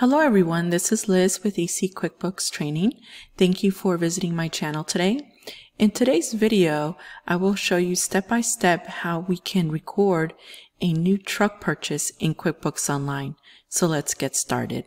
Hello everyone, this is Liz with EC QuickBooks Training. Thank you for visiting my channel today. In today's video, I will show you step by step how we can record a new truck purchase in QuickBooks Online. So let's get started.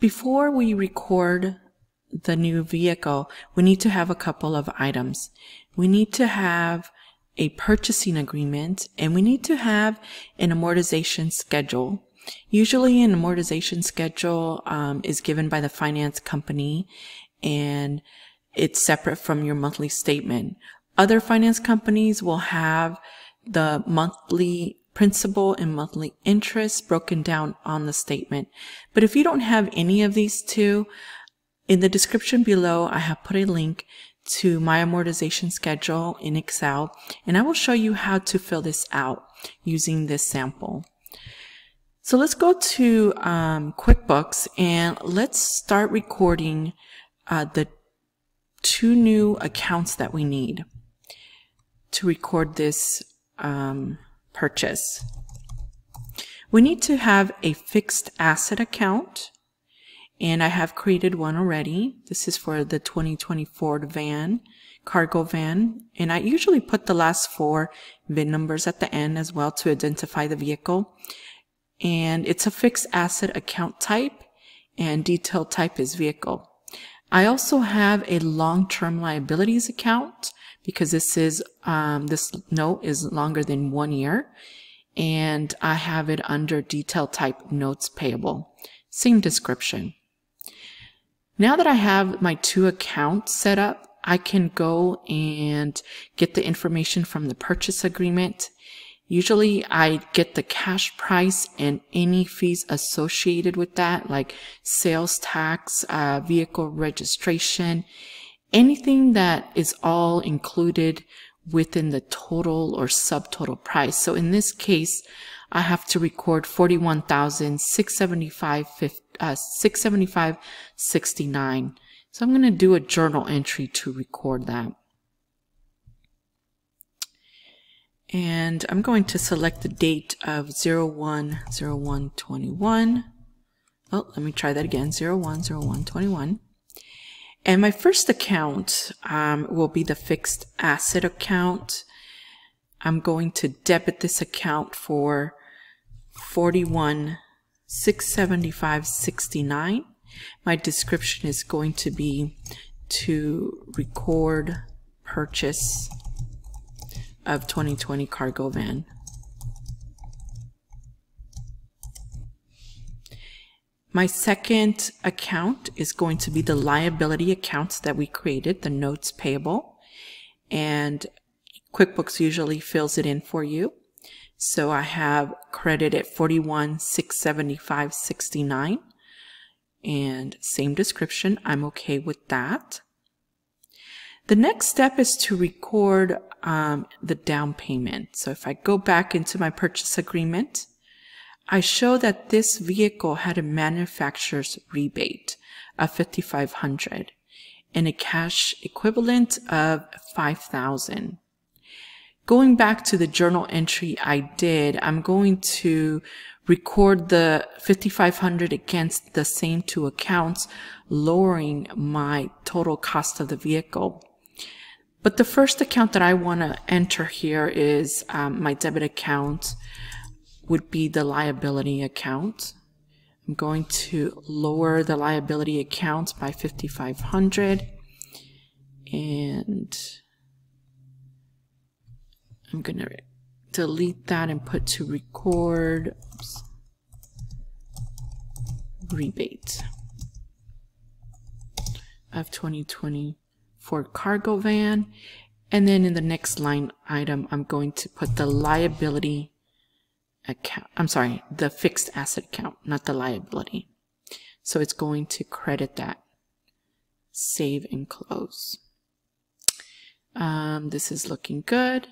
Before we record the new vehicle, we need to have a couple of items. We need to have a purchasing agreement and we need to have an amortization schedule. Usually an amortization schedule um, is given by the finance company and it's separate from your monthly statement. Other finance companies will have the monthly principal and monthly interest broken down on the statement. But if you don't have any of these two, in the description below, I have put a link to my amortization schedule in Excel, and I will show you how to fill this out using this sample. So let's go to um, QuickBooks and let's start recording uh, the two new accounts that we need to record this um, purchase. We need to have a fixed asset account and I have created one already. This is for the 2020 Ford van, cargo van, and I usually put the last four VIN numbers at the end as well to identify the vehicle. And it's a fixed asset account type and detail type is vehicle. I also have a long-term liabilities account because this is, um, this note is longer than one year and I have it under detail type notes payable. Same description. Now that I have my two accounts set up, I can go and get the information from the purchase agreement. Usually I get the cash price and any fees associated with that, like sales tax, uh, vehicle registration, anything that is all included within the total or subtotal price. So in this case, I have to record 41,675 uh, 675.69. So I'm going to do a journal entry to record that. And I'm going to select the date of 010121. Oh, let me try that again, 010121. And my first account um, will be the fixed asset account. I'm going to debit this account for 41 675.69. My description is going to be to record purchase of 2020 cargo van. My second account is going to be the liability accounts that we created, the notes payable. And QuickBooks usually fills it in for you. So I have credit at 41, 675, 69. And same description, I'm okay with that. The next step is to record um, the down payment. So if I go back into my purchase agreement, I show that this vehicle had a manufacturer's rebate of 5500 and a cash equivalent of 5000 Going back to the journal entry I did, I'm going to record the 5500 against the same two accounts, lowering my total cost of the vehicle. But the first account that I want to enter here is um, my debit account would be the liability account. I'm going to lower the liability account by 5500 and I'm to delete that and put to record oops, rebate of 2020 Ford cargo van. And then in the next line item, I'm going to put the liability account. I'm sorry, the fixed asset account, not the liability. So it's going to credit that. Save and close. Um, this is looking good.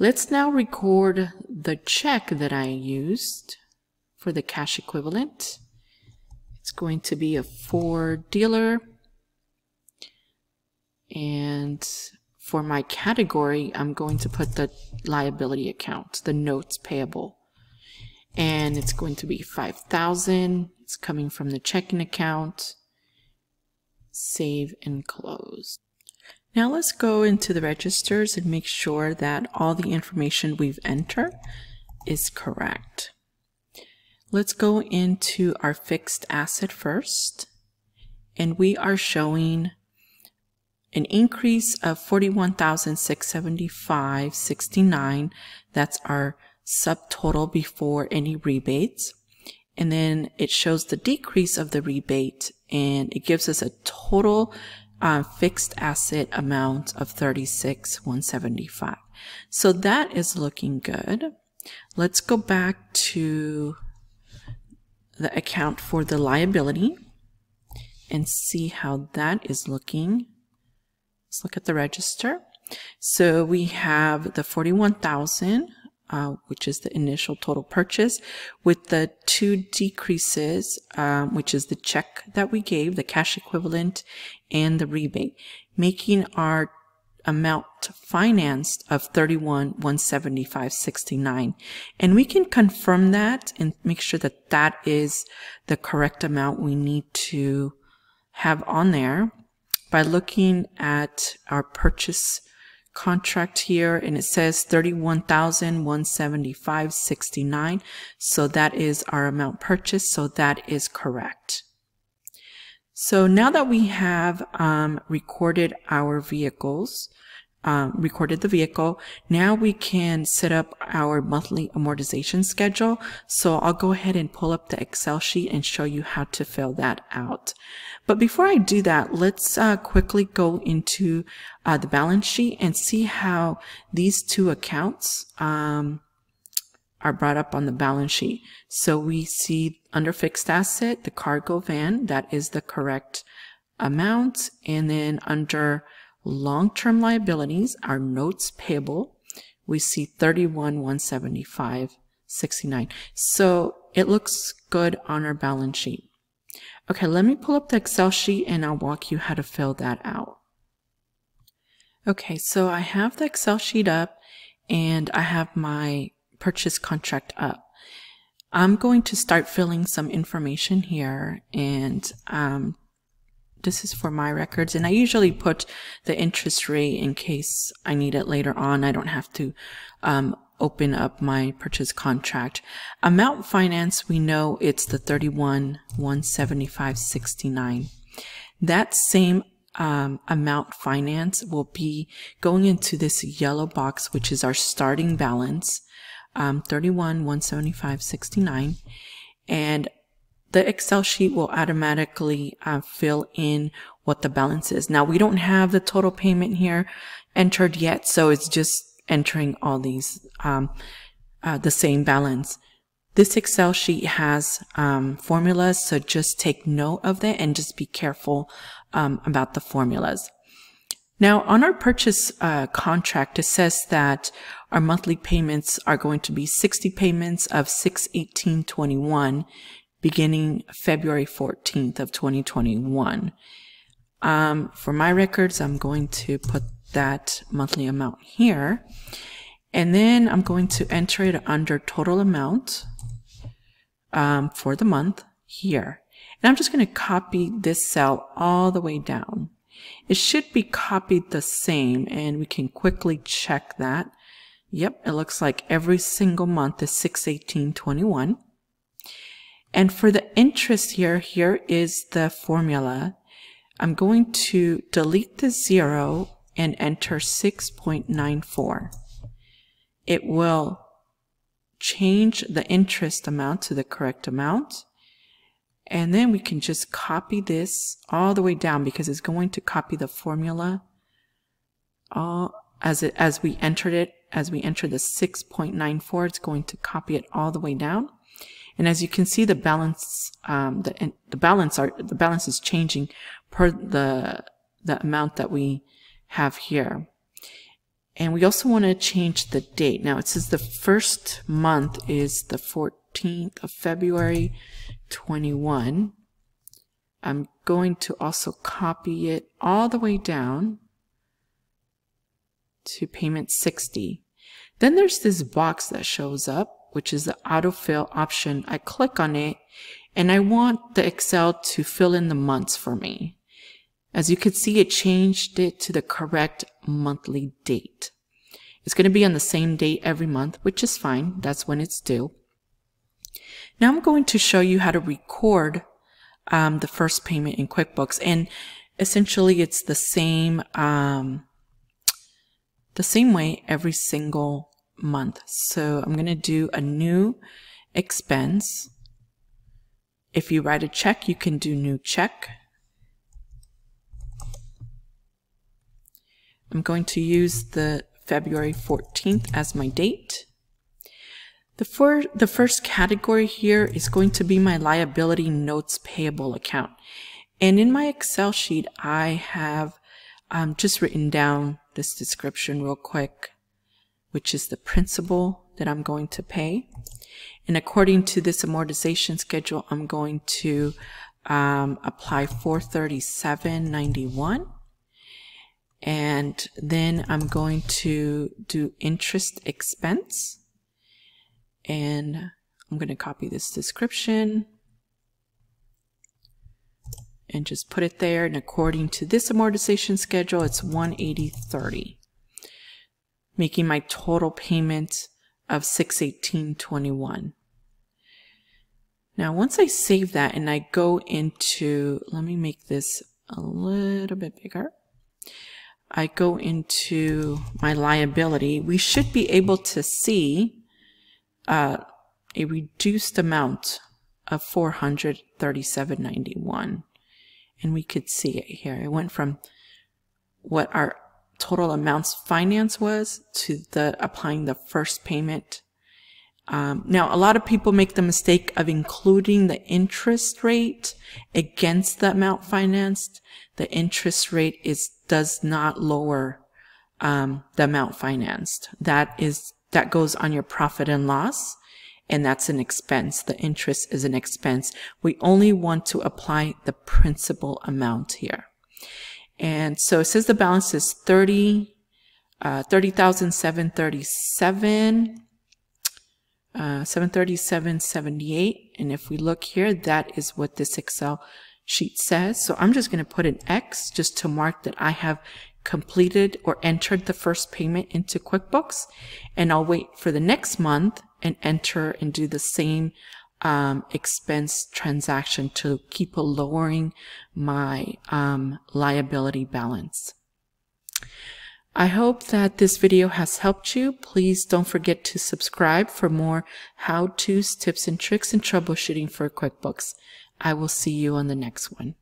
Let's now record the check that I used for the cash equivalent. It's going to be a Ford dealer And for my category, I'm going to put the liability account, the notes payable. And it's going to be 5,000. It's coming from the checking account. Save and close. Now let's go into the registers and make sure that all the information we've entered is correct. Let's go into our fixed asset first. And we are showing an increase of 41,675.69. That's our subtotal before any rebates. And then it shows the decrease of the rebate and it gives us a total uh, fixed asset amount of 36,175. So that is looking good. Let's go back to the account for the liability and see how that is looking. Let's look at the register. So we have the 41,000, uh, which is the initial total purchase with the two decreases, um, which is the check that we gave, the cash equivalent and the rebate, making our amount financed of 31 175 69 and we can confirm that and make sure that that is the correct amount we need to have on there by looking at our purchase contract here and it says 31,175.69. So that is our amount purchased. So that is correct. So now that we have um, recorded our vehicles, um, recorded the vehicle. Now we can set up our monthly amortization schedule. So I'll go ahead and pull up the Excel sheet and show you how to fill that out. But before I do that, let's uh, quickly go into uh, the balance sheet and see how these two accounts um, are brought up on the balance sheet. So we see under fixed asset, the cargo van, that is the correct amount. And then under long-term liabilities, are notes payable, we see 31, 175, 69. So it looks good on our balance sheet. Okay, let me pull up the Excel sheet and I'll walk you how to fill that out. Okay, so I have the Excel sheet up and I have my purchase contract up. I'm going to start filling some information here and um, this is for my records and I usually put the interest rate in case I need it later on. I don't have to um, open up my purchase contract. Amount finance, we know it's the 31 175.69. That same um, amount finance will be going into this yellow box, which is our starting balance, um, 31 175.69. And the Excel sheet will automatically uh, fill in what the balance is. Now we don't have the total payment here entered yet, so it's just entering all these um, uh, the same balance. This Excel sheet has um, formulas, so just take note of that and just be careful um, about the formulas. Now, on our purchase uh, contract, it says that our monthly payments are going to be 60 payments of 618.21 beginning February 14th of 2021. Um, for my records, I'm going to put that monthly amount here. And then I'm going to enter it under total amount um, for the month here. And I'm just going to copy this cell all the way down. It should be copied the same and we can quickly check that. Yep, it looks like every single month is 618.21. And for the interest here, here is the formula. I'm going to delete the zero and enter 6.94. It will change the interest amount to the correct amount. And then we can just copy this all the way down because it's going to copy the formula all as it, as we entered it, as we enter the 6.94, it's going to copy it all the way down. And as you can see, the balance, um, the, the balance are, the balance is changing per the, the amount that we have here. And we also want to change the date. Now it says the first month is the 14th of February 21. I'm going to also copy it all the way down to payment 60. Then there's this box that shows up, which is the autofill option. I click on it and I want the Excel to fill in the months for me. As you can see, it changed it to the correct monthly date. It's going to be on the same date every month, which is fine. That's when it's due. Now I'm going to show you how to record um, the first payment in QuickBooks. And essentially it's the same, um, the same way every single month. So I'm going to do a new expense. If you write a check, you can do new check. I'm going to use the February 14th as my date. The, for, the first category here is going to be my liability notes payable account. And in my Excel sheet, I have um, just written down this description real quick, which is the principal that I'm going to pay. And according to this amortization schedule, I'm going to um, apply 437.91 and then I'm going to do interest expense. And I'm going to copy this description and just put it there. And according to this amortization schedule it's 180.30 making my total payment of 618.21 now once I save that and I go into let me make this a little bit bigger I go into my liability, we should be able to see uh, a reduced amount of 437.91. And we could see it here. It went from what our total amounts finance was to the applying the first payment. Um, now, a lot of people make the mistake of including the interest rate against the amount financed. The interest rate is does not lower um, the amount financed. That is that goes on your profit and loss, and that's an expense. The interest is an expense. We only want to apply the principal amount here. And so it says the balance is 30, uh, 30,737, uh, 737.78. And if we look here, that is what this Excel sheet says. So I'm just going to put an X just to mark that I have completed or entered the first payment into QuickBooks. And I'll wait for the next month and enter and do the same um, expense transaction to keep lowering my um, liability balance. I hope that this video has helped you. Please don't forget to subscribe for more how-tos, tips, and tricks and troubleshooting for QuickBooks. I will see you on the next one.